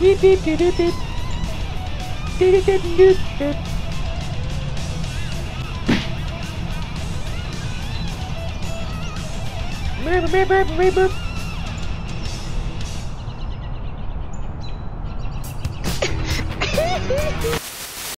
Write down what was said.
Beep beep beep beep beep. Beep beep beep beep beep. Beep beep beep beep beep. Hehehehe